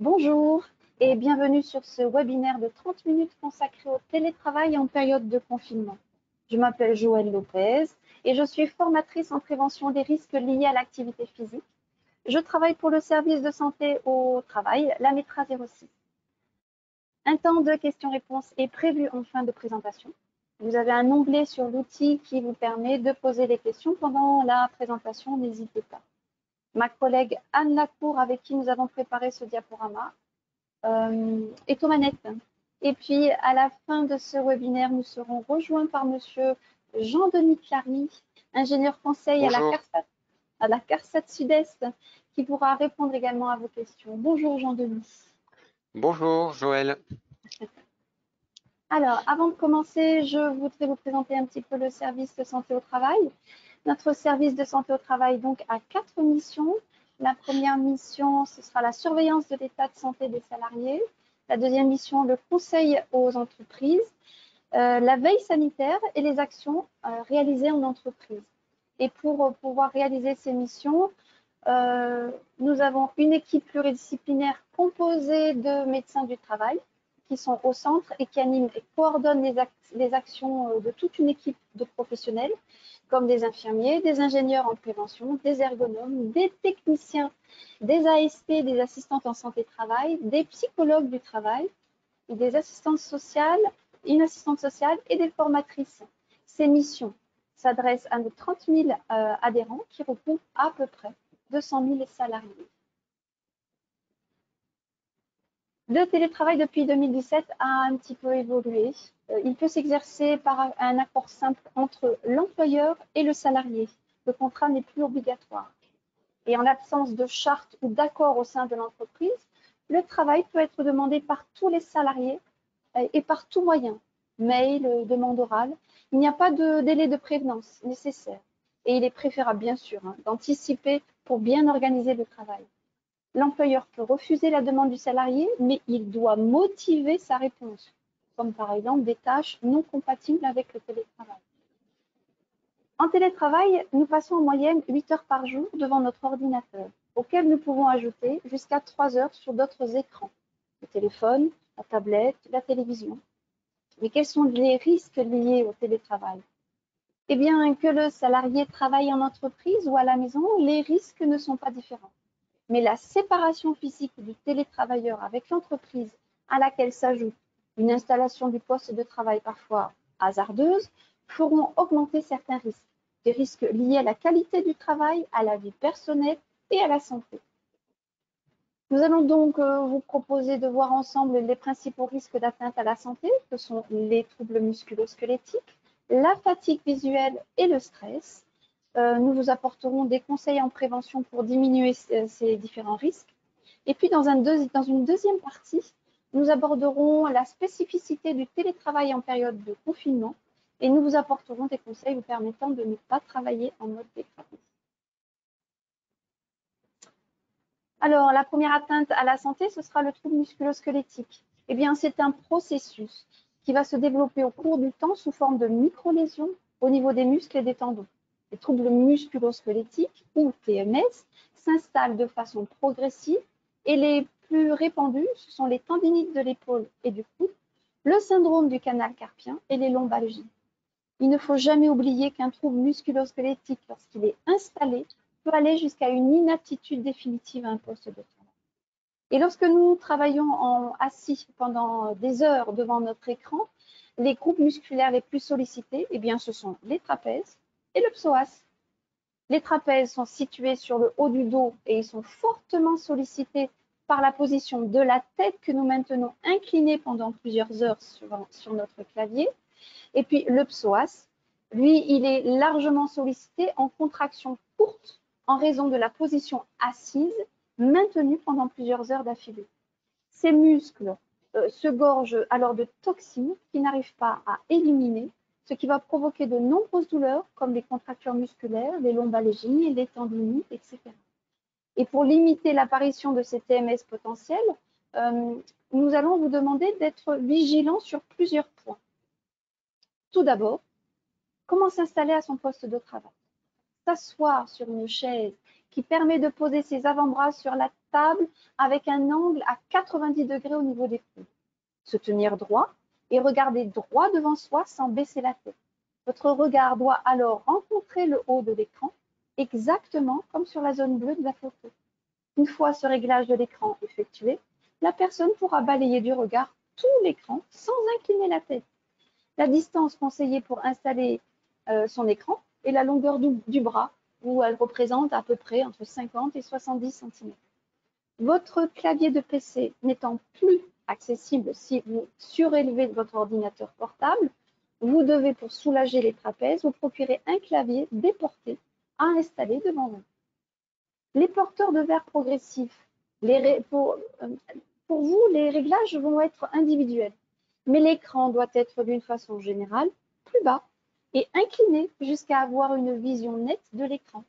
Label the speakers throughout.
Speaker 1: Bonjour et bienvenue sur ce webinaire de 30 minutes consacré au télétravail en période de confinement. Je m'appelle Joëlle Lopez et je suis formatrice en prévention des risques liés à l'activité physique. Je travaille pour le service de santé au travail, la METRA 06. Un temps de questions-réponses est prévu en fin de présentation. Vous avez un onglet sur l'outil qui vous permet de poser des questions pendant la présentation, n'hésitez pas. Ma collègue Anne Lacour, avec qui nous avons préparé ce diaporama, euh, est aux manettes. Et puis, à la fin de ce webinaire, nous serons rejoints par Monsieur Jean-Denis Clary, ingénieur conseil à la, CARSAT, à la CARSAT Sud-Est, qui pourra répondre également à vos questions. Bonjour Jean-Denis.
Speaker 2: Bonjour Joël.
Speaker 1: Alors, avant de commencer, je voudrais vous présenter un petit peu le service de santé au travail. Notre service de santé au travail donc a quatre missions. La première mission, ce sera la surveillance de l'état de santé des salariés. La deuxième mission, le conseil aux entreprises, euh, la veille sanitaire et les actions euh, réalisées en entreprise. Et pour euh, pouvoir réaliser ces missions, nous avons une équipe pluridisciplinaire composée de médecins du travail, qui sont au centre et qui animent et coordonnent les, actions euh, de toute une équipe de professionnels, comme des infirmiers, des ingénieurs en prévention, des ergonomes, des techniciens, des ASP, des assistantes en santé-travail, des psychologues du travail, des assistantes sociales, une assistante sociale et des formatrices. Ces missions s'adressent à nos 30 000 euh, adhérents qui regroupent à peu près 200 000 salariés. Le télétravail depuis 2017 a un petit peu évolué. Euh, il peut s'exercer par un accord simple entre l'employeur et le salarié. Le contrat n'est plus obligatoire. Et en l'absence de charte ou d'accord au sein de l'entreprise, le travail peut être demandé par tous les salariés euh, et par tout moyen, mail, euh, demande orale. Il n'y a pas de délai de prévenance nécessaire. Et il est préférable, bien sûr, hein, d'anticiper pour bien organiser le travail. L'employeur peut refuser la demande du salarié, mais il doit motiver sa réponse, comme par exemple des tâches non compatibles avec le télétravail. En télétravail, nous passons en moyenne 8 heures par jour devant notre ordinateur, auquel nous pouvons ajouter jusqu'à 3 heures sur d'autres écrans, le téléphone, la tablette, la télévision. Mais quels sont les risques liés au télétravail? Eh bien, que le salarié travaille en entreprise ou à la maison, les risques ne sont pas différents mais la séparation physique du télétravailleur avec l'entreprise à laquelle s'ajoute une installation du poste de travail parfois hasardeuse feront augmenter certains risques, des risques liés à la qualité du travail, à la vie personnelle et à la santé. Nous allons donc euh, vous proposer de voir ensemble les principaux risques d'atteinte à la santé, que sont les troubles musculo-squelettiques, la fatigue visuelle et le stress, nous vous apporterons des conseils en prévention pour diminuer ces différents risques. Et puis, dans, une deuxième partie, nous aborderons la spécificité du télétravail en période de confinement et nous vous apporterons des conseils vous permettant de ne pas travailler en mode dégradé. Alors, la première atteinte à la santé, ce sera le trouble musculo-squelettique. Eh bien, c'est un processus qui va se développer au cours du temps sous forme de micro-lésions au niveau des muscles et des tendons. Les troubles musculo-squelettiques ou TMS s'installent de façon progressive et les plus répandus, ce sont les tendinites de l'épaule et du coude, le syndrome du canal carpien et les lombalgies. Il ne faut jamais oublier qu'un trouble musculo-squelettique, lorsqu'il est installé, peut aller jusqu'à une inaptitude définitive à un poste de travail. Et lorsque nous travaillons en assis pendant des heures devant notre écran, les groupes musculaires les plus sollicités, eh bien, ce sont les trapèzes, et le psoas. Les trapèzes sont situés sur le haut du dos et ils sont fortement sollicités par la position de la tête que nous maintenons inclinée pendant plusieurs heures sur, notre clavier. Et puis le psoas, lui, il est largement sollicité en contraction courte en raison de la position assise maintenue pendant plusieurs heures d'affilée. Ces muscles euh, se gorgent alors de toxines qui n'arrivent pas à éliminer ce qui va provoquer de nombreuses douleurs comme les contractures musculaires, les lombalgies, les tendinites, etc. Et pour limiter l'apparition de ces TMS potentiels, euh, nous allons vous demander d'être vigilant sur plusieurs points. Tout d'abord, comment s'installer à son poste de travail? S'asseoir sur une chaise qui permet de poser ses avant-bras sur la table avec un angle à 90 degrés au niveau des coudes. Se tenir droit et regarder droit devant soi sans baisser la tête. Votre regard doit alors rencontrer le haut de l'écran, exactement comme sur la zone bleue de la photo. Une fois ce réglage de l'écran effectué, la personne pourra balayer du regard tout l'écran sans incliner la tête. La distance conseillée pour installer euh, son écran est la longueur du, bras, où elle représente à peu près entre 50 et 70 cm. Votre clavier de PC n'étant plus accessible si vous surélevez votre ordinateur portable, vous devez, pour soulager les trapèzes, vous procurer un clavier déporté à installer devant vous. Les porteurs de verre progressifs, pour, euh, pour vous, les réglages vont être individuels, mais l'écran doit être d'une façon générale plus bas et incliné jusqu'à avoir une vision nette de l'écran.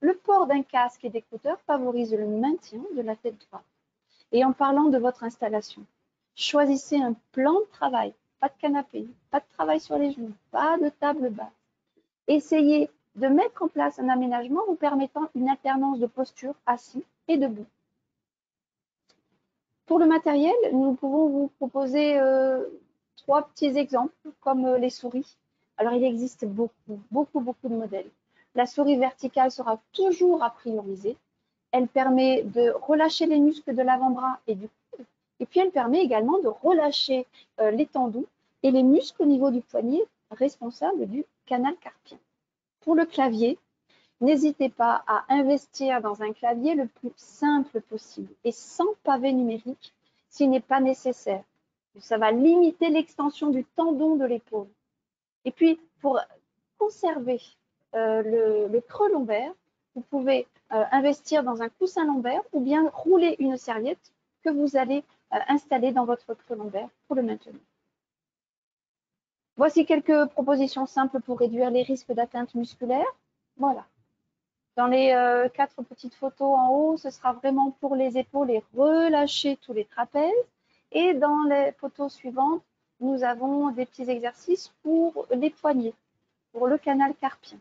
Speaker 1: Le port d'un casque et d'écouteurs favorise le maintien de la tête droite. Et en parlant de votre installation, choisissez un plan de travail pas de canapé, pas de travail sur les genoux, pas de table basse. Essayez de mettre en place un aménagement vous permettant une alternance de posture assis et debout. Pour le matériel, nous pouvons vous proposer euh, trois petits exemples comme euh, les souris. Alors, il existe beaucoup, beaucoup, beaucoup de modèles. La souris verticale sera toujours à prioriser. Elle permet de relâcher les muscles de l'avant-bras et du et puis, elle permet également de relâcher euh, l'étendue et les muscles au niveau du poignet responsables du canal carpien. Pour le clavier, n'hésitez pas à investir dans un clavier le plus simple possible et sans pavé numérique s'il n'est pas nécessaire. Ça va limiter l'extension du tendon de l'épaule. Et puis, pour conserver euh, le, creux lombaire, vous pouvez euh, investir dans un coussin lombaire ou bien rouler une serviette que vous allez installer dans votre lombaire pour le maintenir. Voici quelques propositions simples pour réduire les risques d'atteinte musculaire. Voilà. Dans les euh, quatre petites photos en haut, ce sera vraiment pour les épaules et relâcher tous les trapèzes. Et dans les photos suivantes, nous avons des petits exercices pour les poignets, pour le canal carpien.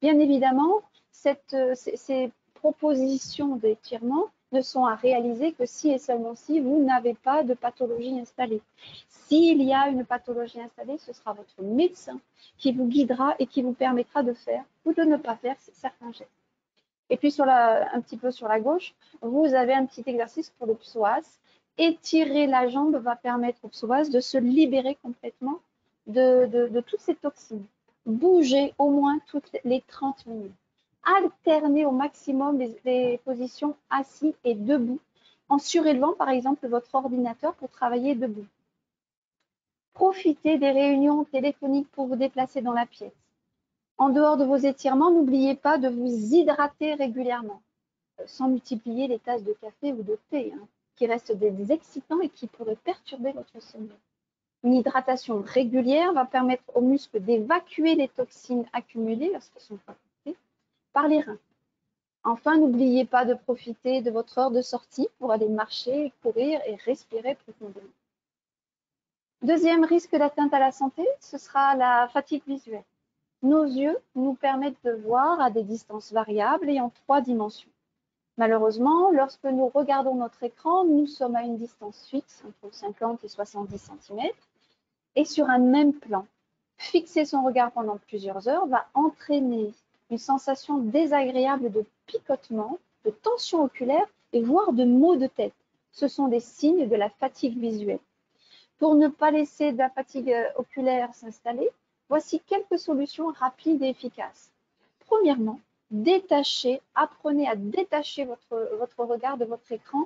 Speaker 1: Bien évidemment, euh, ces propositions d'étirement ne sont à réaliser que si et seulement si vous n'avez pas de pathologie installée. S'il y a une pathologie installée, ce sera votre médecin qui vous guidera et qui vous permettra de faire ou de ne pas faire certains gestes. Et puis sur un petit peu sur la gauche, vous avez un petit exercice pour le psoas. Étirer la jambe va permettre au psoas de se libérer complètement de, de toutes ces toxines. Bouger au moins toutes les 30 minutes alterner au maximum les, positions assis et debout en surélevant par exemple votre ordinateur pour travailler debout. Profitez des réunions téléphoniques pour vous déplacer dans la pièce. En dehors de vos étirements, n'oubliez pas de vous hydrater régulièrement, euh, sans multiplier les tasses de café ou de thé, hein, qui restent des excitants et qui pourraient perturber votre sommeil. Une hydratation régulière va permettre aux muscles d'évacuer les toxines accumulées lorsqu'elles sont par les reins. Enfin, n'oubliez pas de profiter de votre heure de sortie pour aller marcher, courir et respirer profondément. Deuxième risque d'atteinte à la santé, ce sera la fatigue visuelle. Nos yeux nous permettent de voir à des distances variables et en trois dimensions. Malheureusement, lorsque nous regardons notre écran, nous sommes à une distance fixe, entre 50 et 70 cm, et sur un même plan. Fixer son regard pendant plusieurs heures va entraîner une sensation désagréable de picotement, de tension oculaire et voire de maux de tête. Ce sont des signes de la fatigue visuelle. Pour ne pas laisser de la fatigue euh, oculaire s'installer, voici quelques solutions rapides et efficaces. Premièrement, détachez, apprenez à détacher votre, votre regard de votre écran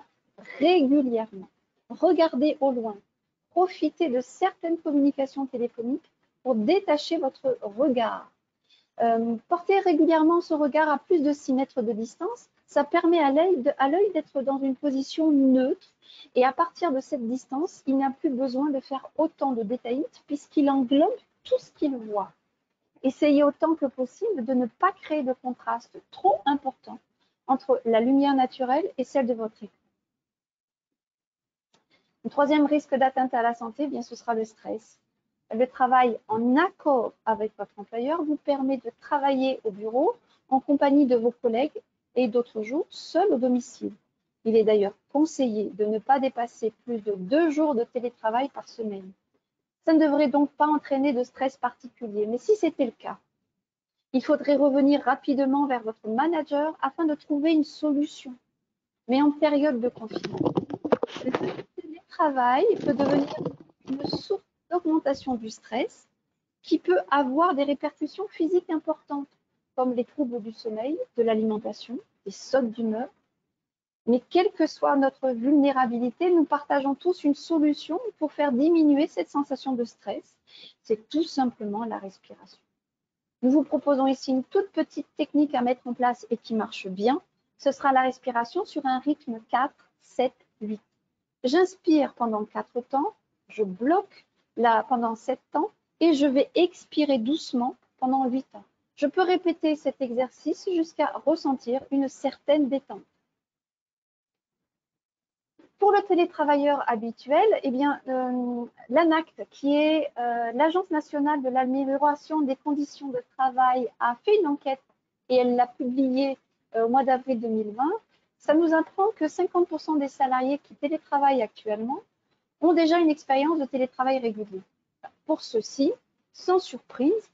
Speaker 1: régulièrement. Regardez au loin. Profitez de certaines communications téléphoniques pour détacher votre regard. Euh, porter régulièrement son regard à plus de 6 mètres de distance, ça permet à l'œil d'être dans une position neutre et à partir de cette distance, il n'a plus besoin de faire autant de détails puisqu'il englobe tout ce qu'il voit. Essayez autant que possible de ne pas créer de contraste trop important entre la lumière naturelle et celle de votre écran. Le troisième risque d'atteinte à la santé, bien, ce sera le stress le travail en accord avec votre employeur vous permet de travailler au bureau en compagnie de vos collègues et d'autres jours seul au domicile. Il est d'ailleurs conseillé de ne pas dépasser plus de deux jours de télétravail par semaine. Ça ne devrait donc pas entraîner de stress particulier, mais si c'était le cas, il faudrait revenir rapidement vers votre manager afin de trouver une solution, mais en période de confinement. Le télétravail peut devenir une source d'augmentation du stress qui peut avoir des répercussions physiques importantes, comme les troubles du sommeil, de l'alimentation, des sautes d'humeur. Mais quelle que soit notre vulnérabilité, nous partageons tous une solution pour faire diminuer cette sensation de stress. C'est tout simplement la respiration. Nous vous proposons ici une toute petite technique à mettre en place et qui marche bien. Ce sera la respiration sur un rythme 4, 7, 8. J'inspire pendant 4 temps, je bloque pendant 7 temps et je vais expirer doucement pendant 8 temps. Je peux répéter cet exercice jusqu'à ressentir une certaine détente. Pour le télétravailleur habituel, eh bien, euh, l'ANACT, qui est euh, l'Agence nationale de l'amélioration des conditions de travail, a fait une enquête et elle l'a publiée euh, au mois d'avril 2020. Ça nous apprend que 50% des salariés qui télétravaillent actuellement ont déjà une expérience de télétravail régulier. Pour ceux-ci, sans surprise,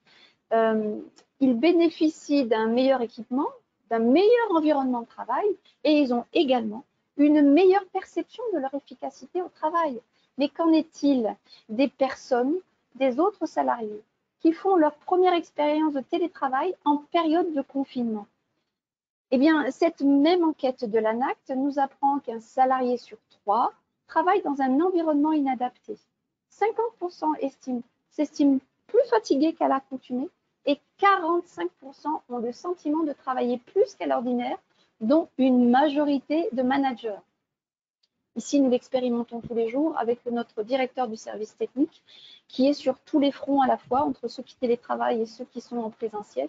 Speaker 1: ils bénéficient d'un meilleur équipement, d'un meilleur environnement de travail et ils ont également une meilleure perception de leur efficacité au travail. Mais qu'en est-il des personnes, des autres salariés qui font leur première expérience de télétravail en période de confinement? Eh bien, cette même enquête de l'ANACT nous apprend qu'un salarié sur trois travaille dans un environnement inadapté. 50% s'estiment plus fatigués qu'à l'accoutumée et 45% ont le sentiment de travailler plus qu'à l'ordinaire dont une majorité de managers. Ici, nous l'expérimentons tous les jours avec notre directeur du service technique qui est sur tous les fronts à la fois, entre ceux qui télétravaillent et ceux qui sont en présentiel,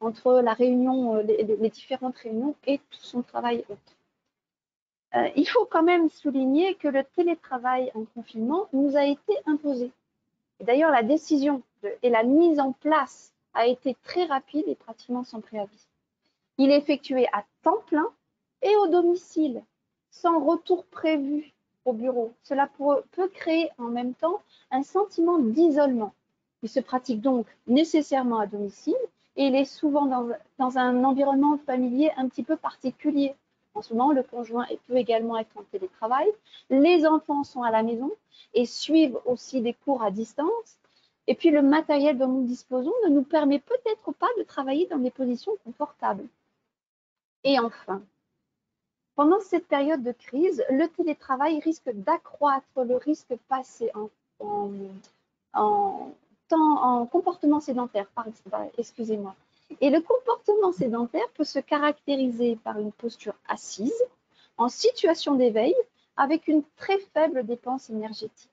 Speaker 1: entre la réunion, euh, les, différentes réunions et tout son travail autre. Euh, il faut quand même souligner que le télétravail en confinement nous a été imposé. D'ailleurs, la décision et la mise en place a été très rapide et pratiquement sans préavis. Il est effectué à temps plein et au domicile, sans retour prévu au bureau. Cela peut créer en même temps un sentiment d'isolement. Il se pratique donc nécessairement à domicile et il est souvent dans, un environnement familier un petit peu particulier. En ce moment, le conjoint peut également être en télétravail. Les enfants sont à la maison et suivent aussi des cours à distance. Et puis, le matériel dont nous disposons ne nous permet peut-être pas de travailler dans des positions confortables. Et enfin, pendant cette période de crise, le télétravail risque d'accroître le risque passé en, en, comportement sédentaire. Excusez-moi. Et le comportement sédentaire peut se caractériser par une posture assise, en situation d'éveil, avec une très faible dépense énergétique.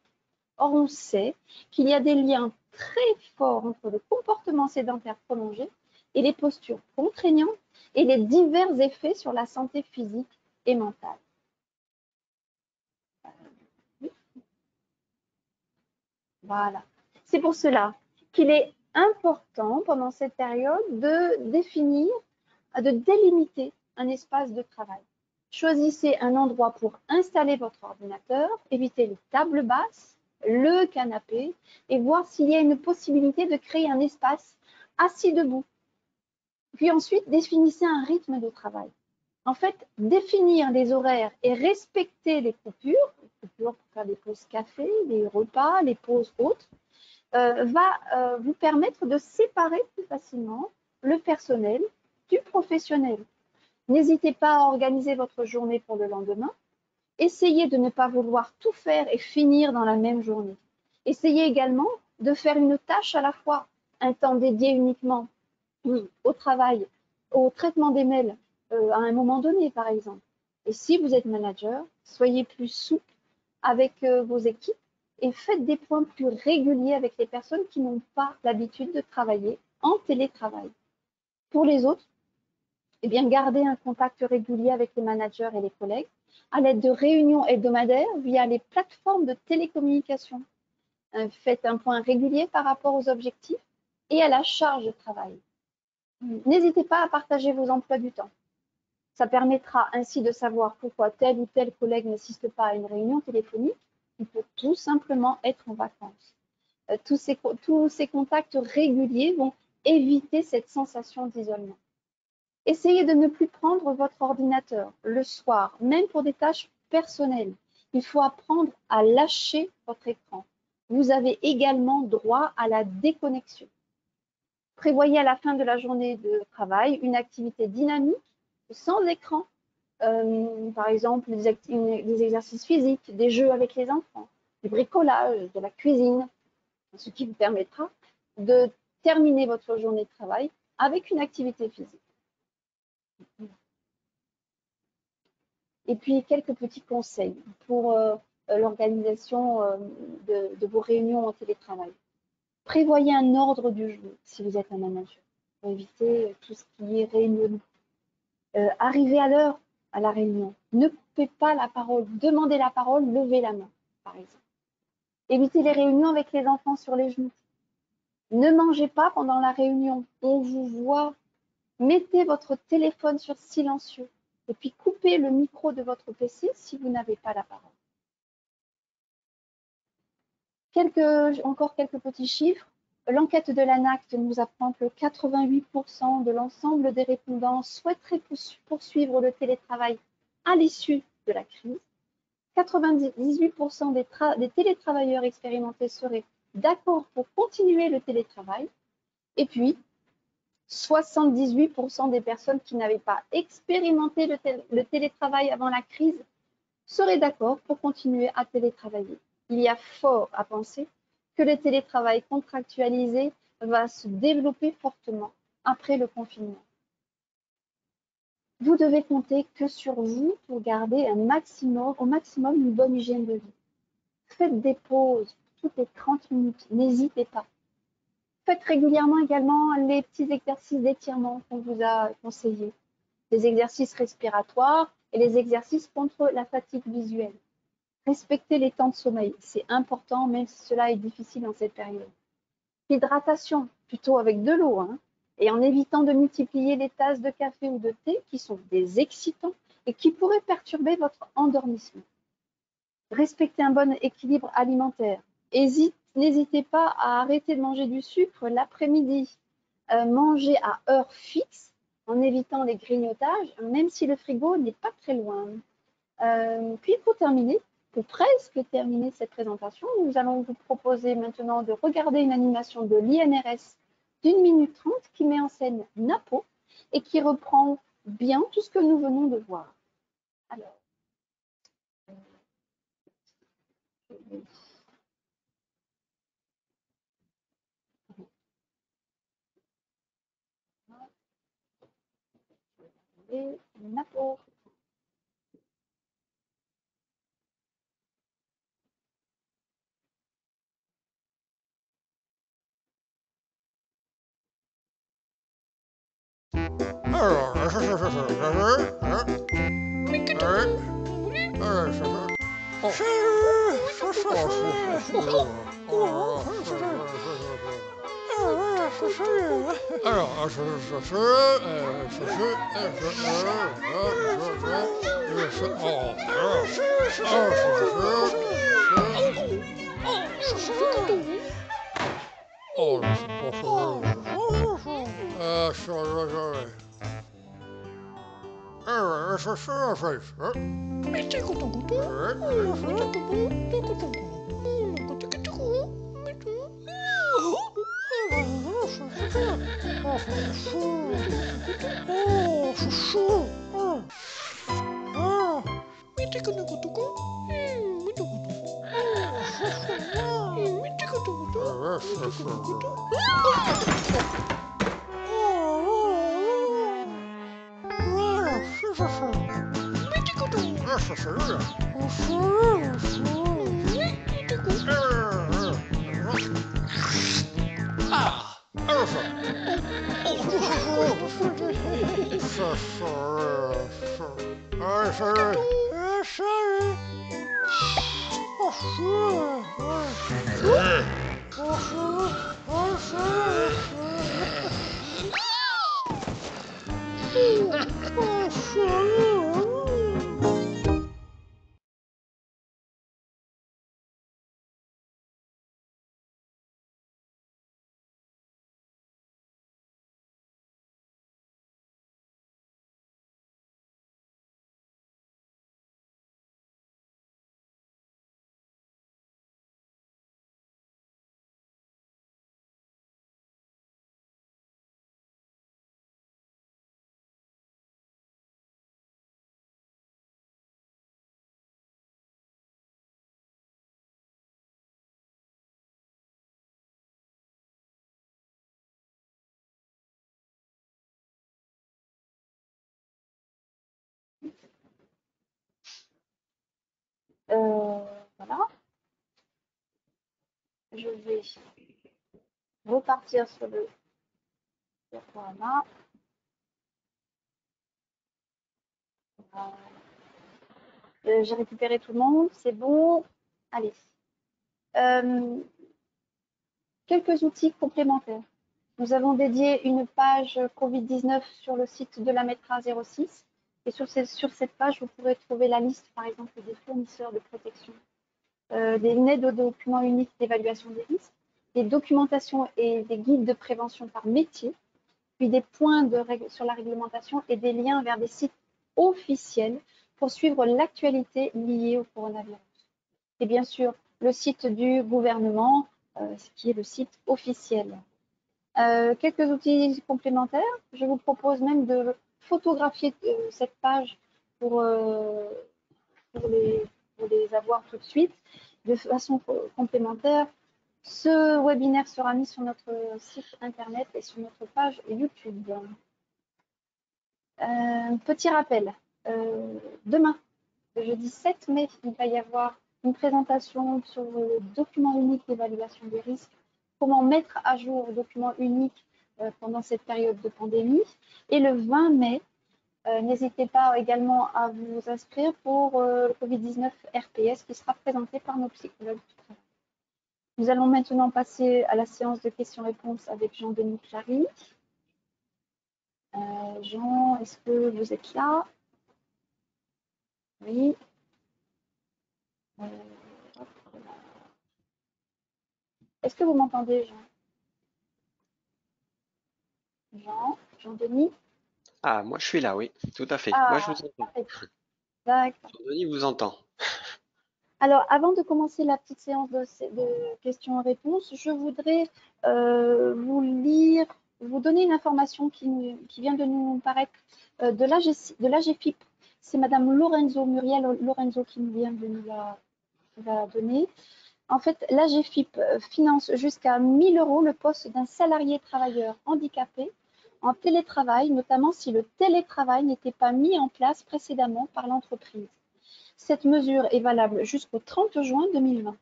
Speaker 1: Or, on sait qu'il y a des liens très forts entre le comportement sédentaire prolongé et les postures contraignantes et les divers effets sur la santé physique et mentale. Voilà. C'est pour cela qu'il est important pendant cette période de définir, de délimiter un espace de travail. Choisissez un endroit pour installer votre ordinateur, évitez les tables basses, le canapé et voir s'il y a une possibilité de créer un espace assis debout puis ensuite, définissez un rythme de travail. En fait, définir les horaires et respecter les coupures, les coupures pour faire des pauses café, les repas, les pauses autres, euh, va euh, vous permettre de séparer plus facilement le personnel du professionnel. N'hésitez pas à organiser votre journée pour le lendemain. Essayez de ne pas vouloir tout faire et finir dans la même journée. Essayez également de faire une tâche à la fois, un temps dédié uniquement au travail, au traitement des mails euh, à un moment donné, par exemple. Et si vous êtes manager, soyez plus souple avec vos équipes et faites des points plus réguliers avec les personnes qui n'ont pas l'habitude de travailler en télétravail. Pour les autres, eh gardez un contact régulier avec les managers et les collègues à l'aide de réunions hebdomadaires via les plateformes de télécommunication. Euh, faites un point régulier par rapport aux objectifs et à la charge de travail. N'hésitez pas à partager vos emplois du temps. Ça permettra ainsi de savoir pourquoi tel ou tel collègue n'assiste pas à une réunion téléphonique. Il peut tout simplement être en vacances. Euh, tous, ces, tous ces contacts réguliers vont éviter cette sensation d'isolement. Essayez de ne plus prendre votre ordinateur le soir, même pour des tâches personnelles. Il faut apprendre à lâcher votre écran. Vous avez également droit à la déconnexion. Prévoyez à la fin de la journée de travail une activité dynamique sans écran, euh, par exemple des, exercices physiques, des jeux avec les enfants, du bricolage, de la cuisine, ce qui vous permettra de terminer votre journée de travail avec une activité physique. Et puis, quelques petits conseils pour euh, l'organisation euh, de, vos réunions en télétravail. Prévoyez un ordre du jour si vous êtes un manager pour éviter tout ce qui est réunion. Arrivez à l'heure à la réunion. Ne coupez pas la parole. Demandez la parole, levez la main, par exemple. Évitez les réunions avec les enfants sur les genoux. Ne mangez pas pendant la réunion. On vous voit. Mettez votre téléphone sur silencieux et puis coupez le micro de votre PC si vous n'avez pas la parole. encore quelques petits chiffres. L'enquête de l'ANACT nous apprend que 88% de l'ensemble des répondants souhaiteraient poursuivre le télétravail à l'issue de la crise. 98% des, des télétravailleurs expérimentés seraient d'accord pour continuer le télétravail. Et puis, 78% des personnes qui n'avaient pas expérimenté le, télétravail avant la crise seraient d'accord pour continuer à télétravailler. Il y a fort à penser que le télétravail contractualisé va se développer fortement après le confinement. Vous devez compter que sur vous pour garder un maximum, au maximum une bonne hygiène de vie. Faites des pauses toutes les 30 minutes. N'hésitez pas. Faites régulièrement également les petits exercices d'étirement qu'on vous a conseillés. Les exercices respiratoires et les exercices contre la fatigue visuelle. Respectez les temps de sommeil. C'est important, si cela est difficile en cette période. L'hydratation, plutôt avec de l'eau, hein, et en évitant de multiplier les tasses de café ou de thé qui sont des excitants et qui pourraient perturber votre endormissement. Respectez un bon équilibre alimentaire. N'hésitez pas à arrêter de manger du sucre l'après-midi. Euh, mangez à heure fixe en évitant les grignotages, même si le frigo n'est pas très loin. Euh, puis pour terminer, pour presque terminer cette présentation, nous allons vous proposer maintenant de regarder une animation de l'INRS d'une minute trente qui met en scène Napo et qui reprend bien tout ce que nous venons de voir. Alors, Napo.
Speaker 3: Oh, Oh, Oh. Euh, voilà. Je
Speaker 1: vais repartir sur le diaporama. Voilà. Euh, j'ai récupéré tout le monde, c'est bon. Allez. Euh, quelques outils complémentaires. Nous avons dédié une page COVID-19 sur le site de la METRA 06 et sur, ces, sur, cette page, vous pourrez trouver la liste, par exemple, des fournisseurs de protection, euh, des aides aux documents uniques d'évaluation des risques, des documentations et des guides de prévention par métier, puis des points de sur la réglementation et des liens vers des sites officiels pour suivre l'actualité liée au coronavirus. Et bien sûr, le site du gouvernement, euh, qui est le site officiel. Euh, quelques outils complémentaires. Je vous propose même de photographier euh, cette page pour, euh, pour, les, avoir tout de suite de façon complémentaire. Ce webinaire sera mis sur notre site internet et sur notre page YouTube. Euh, petit rappel, demain, jeudi 7 mai, il va y avoir une présentation sur le document unique d'évaluation des risques, comment mettre à jour le document unique pendant cette période de pandémie. Et le 20 mai, euh, n'hésitez pas également à vous inscrire pour euh, le Covid-19 RPS qui sera présenté par nos psychologues Nous allons maintenant passer à la séance de questions-réponses avec Jean-Denis Clary. Jean, est-ce que vous êtes là? Oui. Est-ce que vous m'entendez, Jean? Jean, Jean-Denis
Speaker 2: Ah, moi je suis là, oui, tout à fait. moi je vous
Speaker 1: ah, entends. D'accord.
Speaker 2: Jean-Denis vous entend.
Speaker 1: Alors, avant de commencer la petite séance de, questions-réponses, je voudrais euh, vous lire, vous donner une information qui, vient de nous paraître euh, de l'AGFIP. C'est Madame Lorenzo, Muriel Lorenzo qui nous vient de nous la donner. En fait, l'AGFIP euh, finance jusqu'à 1000 euros le poste d'un salarié travailleur handicapé en télétravail, notamment si le télétravail n'était pas mis en place précédemment par l'entreprise. Cette mesure est valable jusqu'au 30 juin 2020.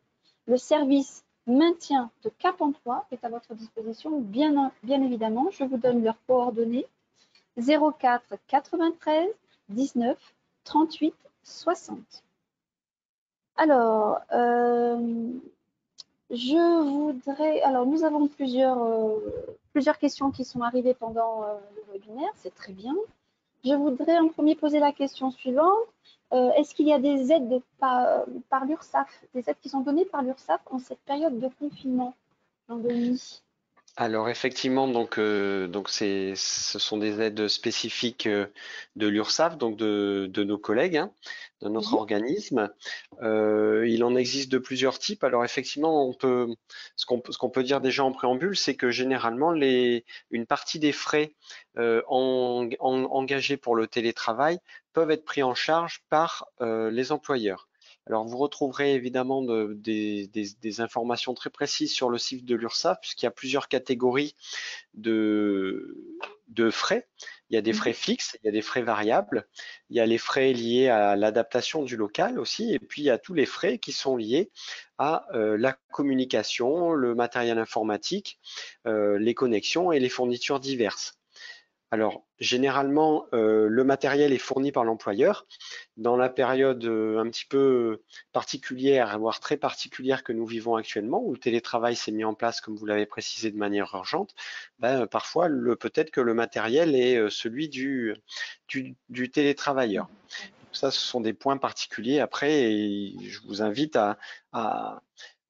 Speaker 1: Le service maintien de Cap Emploi est à votre disposition, bien, évidemment. Je vous donne leurs coordonnées 04 93 19 38 60. Alors, euh, je voudrais. Alors, nous avons plusieurs, euh, plusieurs questions qui sont arrivées pendant euh, le webinaire, c'est très bien. Je voudrais en premier poser la question suivante. Est-ce qu'il y a des aides par, par l'URSSAF, des aides qui sont données par l'URSSAF en cette période de confinement, Jean-Denis?
Speaker 2: Alors effectivement, donc, euh, donc ce sont des aides spécifiques euh, de l'URSSAF, donc de, nos collègues, hein, de notre organisme. Euh, il en existe de plusieurs types. Alors effectivement, on peut, ce qu'on peut dire déjà en préambule, c'est que généralement, les, une partie des frais engagés pour le télétravail peuvent être pris en charge par les employeurs. Alors, vous retrouverez évidemment des, informations très précises sur le site de l'URSSAF, puisqu'il y a plusieurs catégories de, frais. Il y a des mmh frais fixes, il y a des frais variables, il y a les frais liés à l'adaptation du local aussi, et puis il y a tous les frais qui sont liés à euh, la communication, le matériel informatique, euh, les connexions et les fournitures diverses. Alors, généralement, euh, le matériel est fourni par l'employeur. Dans la période euh, un petit peu particulière, voire très particulière que nous vivons actuellement, où le télétravail s'est mis en place, comme vous l'avez précisé, de manière urgente, ben, parfois, peut-être que le matériel est euh, celui du, du, télétravailleur. ça, ce sont des points particuliers. Après, je vous invite à, à,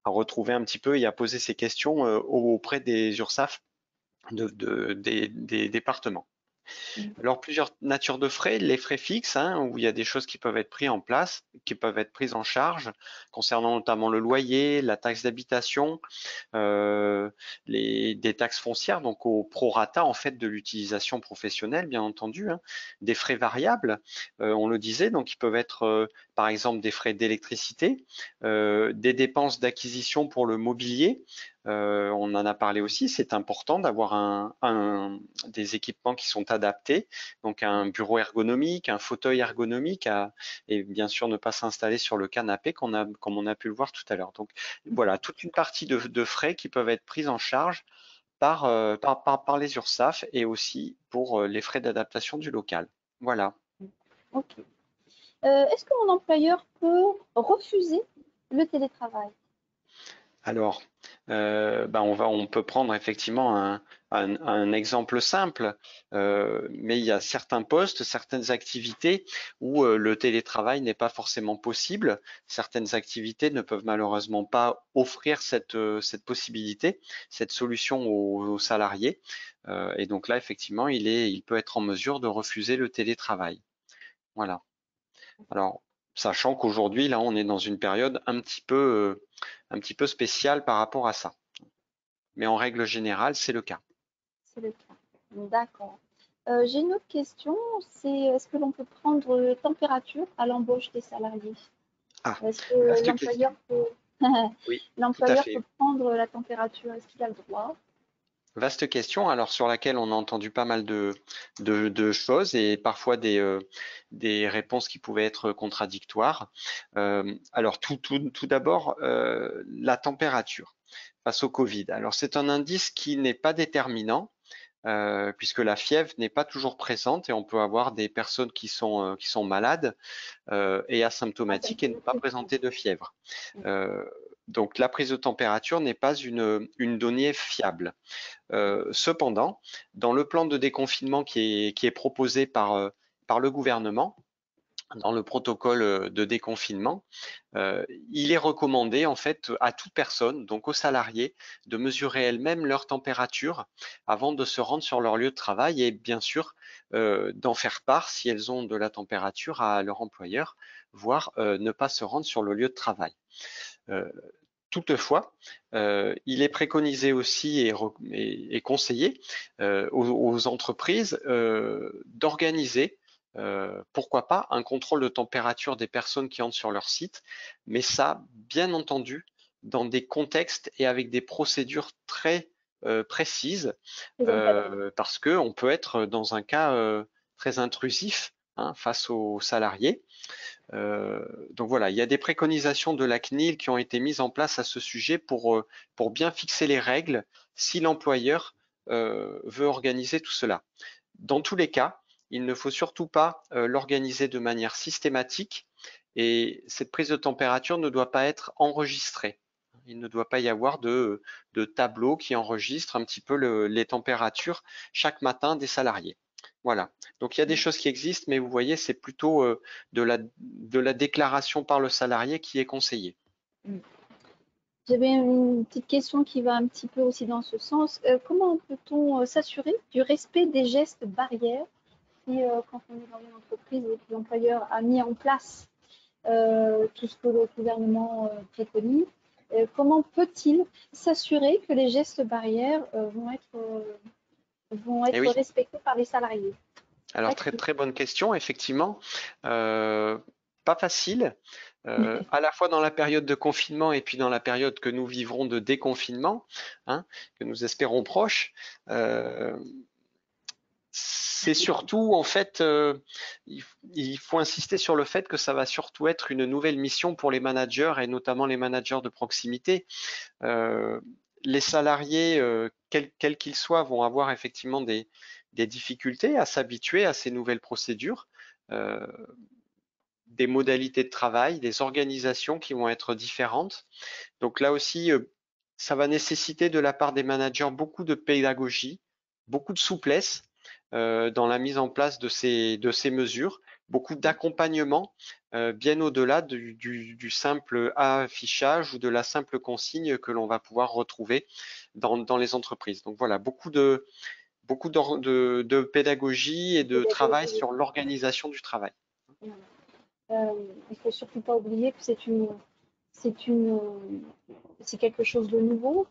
Speaker 2: retrouver un petit peu et à poser ces questions auprès des URSAF de, des, départements. Mmh. Alors plusieurs natures de frais, les frais fixes, hein, où il y a des choses qui peuvent être prises en place, qui peuvent être prises en charge, concernant notamment le loyer, la taxe d'habitation, euh, des taxes foncières, donc au prorata en fait de l'utilisation professionnelle, bien entendu, hein. des frais variables, euh, on le disait, donc ils peuvent être euh, par exemple des frais d'électricité, des dépenses d'acquisition pour le mobilier, euh, on en a parlé aussi, c'est important d'avoir des équipements qui sont adaptés, donc un bureau ergonomique, un fauteuil ergonomique, et bien sûr ne pas s'installer sur le canapé comme on a pu le voir tout à l'heure. Donc voilà, toute une partie de, frais qui peuvent être prises en charge par, euh, les URSAF et aussi pour euh, les frais d'adaptation du local. Voilà.
Speaker 1: Est-ce que mon employeur peut refuser le télétravail?
Speaker 2: Alors, euh, ben, on, peut prendre effectivement un, exemple simple, euh, mais il y a certains postes, certaines activités où euh, le télétravail n'est pas forcément possible. Certaines activités ne peuvent malheureusement pas offrir cette, possibilité, cette solution aux, salariés. et donc là, effectivement, il, il peut être en mesure de refuser le télétravail. Voilà. Alors, sachant qu'aujourd'hui, là, on est dans une période un petit peu un petit peu spécial par rapport à ça. Mais en règle générale, c'est le cas.
Speaker 1: C'est le cas. D'accord. Euh, j'ai une autre question, c'est est-ce que l'on peut prendre température à l'embauche des salariés?
Speaker 2: Ah,
Speaker 1: Est-ce que l'employeur peut... peut prendre la température Est-ce qu'il a le droit?
Speaker 2: Vaste question, alors sur laquelle on a entendu pas mal de, choses et parfois des, euh, des, réponses qui pouvaient être contradictoires. Euh, alors tout, tout, d'abord, euh, la température face au Covid. Alors c'est un indice qui n'est pas déterminant. puisque la fièvre n'est pas toujours présente et on peut avoir des personnes qui sont, qui sont malades et asymptomatiques et ne pas présenter de fièvre. Donc la prise de température n'est pas une, donnée fiable. Euh, cependant, dans le plan de déconfinement qui est, proposé euh, par, le gouvernement, dans le protocole euh, de déconfinement, il est recommandé en fait à toute personne, donc aux salariés, de mesurer elles-mêmes leur température avant de se rendre sur leur lieu de travail et bien sûr d'en faire part si elles ont de la température à leur employeur, voire ne pas se rendre sur le lieu de travail. Toutefois, euh, il est préconisé aussi et, conseillé euh, aux, entreprises d'organiser pourquoi pas un contrôle de température des personnes qui entrent sur leur site, mais ça, bien entendu, dans des contextes et avec des procédures très précises, parce qu'on peut être dans un cas très intrusif hein, face aux salariés. Euh, donc voilà, il y a des préconisations de la CNIL qui ont été mises en place à ce sujet pour, euh, pour bien fixer les règles si l'employeur euh, veut organiser tout cela. Dans tous les cas, il ne faut surtout pas l'organiser de manière systématique et cette prise de température ne doit pas être enregistrée. Il ne doit pas y avoir de, de tableau qui enregistre un petit peu les températures chaque matin des salariés. Voilà. Donc il y a des mmh. choses qui existent, mais vous voyez, c'est plutôt euh, de, la, de la déclaration par le salarié qui est conseillée. Mmh.
Speaker 1: J'avais une petite question qui va un petit peu aussi dans ce sens. Euh, comment peut-on euh, s'assurer du respect des gestes barrières si quand on est dans une entreprise et que l'employeur a mis en place tout ce que le gouvernement préconise, comment peut-il s'assurer que les gestes barrières vont être vont eh être respectés par les salariés
Speaker 2: Alors, très, très bonne question, effectivement. Euh, pas facile, euh, à la fois dans la période de confinement et puis dans la période que nous vivrons de déconfinement, hein, que nous espérons proche. Euh, c'est surtout, en fait, il, faut insister sur le fait que ça va surtout être une nouvelle mission pour les managers et notamment les managers de proximité les salariés, euh, quels qu'ils soient, vont avoir effectivement des, difficultés à s'habituer à ces nouvelles procédures, euh, des modalités de travail, des organisations qui vont être différentes. Donc là aussi, euh, ça va nécessiter de la part des managers beaucoup de pédagogie, beaucoup de souplesse dans la mise en place de ces, de ces mesures, beaucoup d'accompagnement euh, bien au-delà du, simple affichage ou de la simple consigne que l'on va pouvoir retrouver dans, les entreprises. Donc voilà, beaucoup de, beaucoup de, pédagogie et de travail sur l'organisation du travail.
Speaker 1: Euh, il ne faut surtout pas oublier que c'est une, c'est une, c'est quelque chose de nouveau.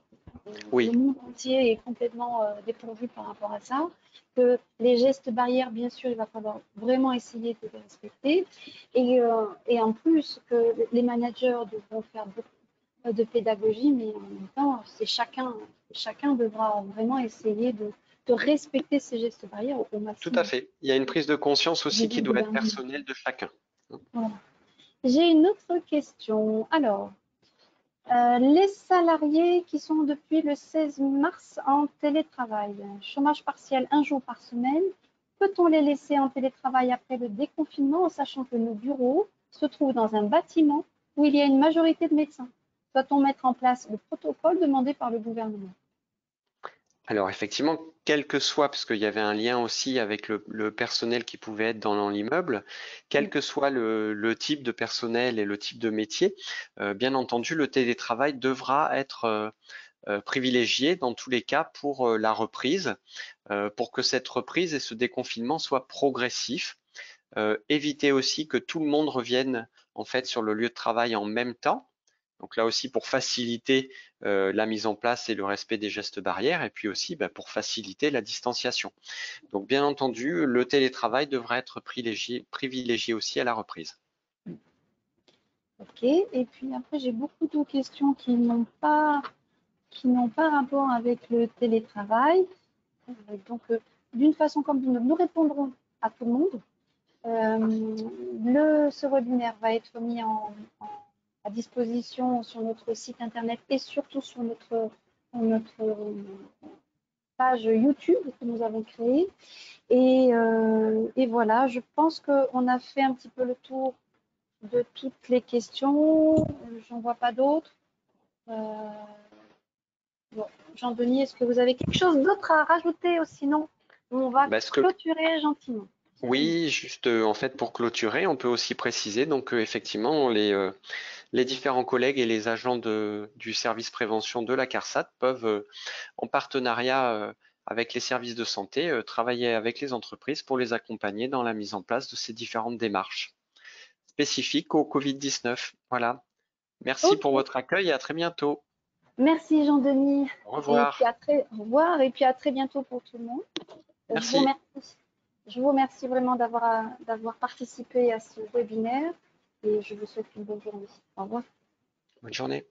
Speaker 2: Oui.
Speaker 1: Le monde entier est complètement euh, dépourvu par rapport à ça que les gestes barrières, bien sûr, il va falloir vraiment essayer de les respecter. Et, euh, et en plus, que les managers devront faire euh, de pédagogie, mais en même temps, c'est chacun, chacun devra vraiment essayer de, de respecter ces gestes barrières au, au
Speaker 2: Tout
Speaker 1: maximum.
Speaker 2: à fait. Il y a une prise de conscience aussi qui doit être personnelle de chacun.
Speaker 1: J'ai une autre question. Alors, euh, les salariés qui sont depuis le 16 mars en télétravail, chômage partiel un jour par semaine, peut-on les laisser en télétravail après le déconfinement en sachant que nos bureaux se trouvent dans un bâtiment où il y a une majorité de médecins? Doit-on mettre en place le protocole demandé par le gouvernement?
Speaker 2: Alors effectivement, quel que soit, parce qu'il y avait un lien aussi avec le, le personnel qui pouvait être dans l'immeuble, quel
Speaker 1: Mm.
Speaker 2: que soit le, le type de personnel et le type de métier, euh, bien entendu, le télétravail devra être euh, euh, privilégié dans tous les cas pour la reprise, euh, pour que cette reprise et ce déconfinement soient progressifs. Euh, éviter aussi que tout le monde revienne en fait sur le lieu de travail en même temps. Donc là aussi pour faciliter euh, la mise en place et le respect des gestes barrières, et puis aussi bah, pour faciliter la distanciation. Donc bien entendu, le télétravail devra être privilégié, aussi à la reprise.
Speaker 1: Ok. Et puis après, j'ai beaucoup de questions qui n'ont pas, rapport avec le télétravail. Euh, Donc, euh, d'une façon comme d'une nous répondrons à tout le monde. Le, ce webinaire va être mis en- à disposition sur notre site internet et surtout sur notre, notre euh, page YouTube que nous avons créée. Et, euh, et voilà, je pense qu'on a fait un petit peu le tour de toutes les questions. J'en vois pas d'autres. Euh, bon, Jean-Denis, est-ce que vous avez quelque chose d'autre à rajouter ou sinon on va
Speaker 2: Parce que
Speaker 1: clôturer gentiment.
Speaker 2: Oui, juste en fait pour clôturer, on peut aussi préciser donc effectivement les, euh, les différents collègues et les agents de, du service prévention de la CARSAT peuvent euh, en partenariat euh, avec les services de santé euh, travailler avec les entreprises pour les accompagner dans la mise en place de ces différentes démarches spécifiques au Covid-19. Voilà. Merci pour votre accueil et à très bientôt.
Speaker 1: Merci Jean-Denis.
Speaker 2: Au
Speaker 1: Et
Speaker 2: revoir.
Speaker 1: puis à très, au revoir et puis à très bientôt pour tout le monde.
Speaker 2: Merci.
Speaker 1: Je vous remercie, je vous remercie vraiment d'avoir participé à ce webinaire et je vous souhaite une bonne journée. Au revoir.
Speaker 2: Bonne journée.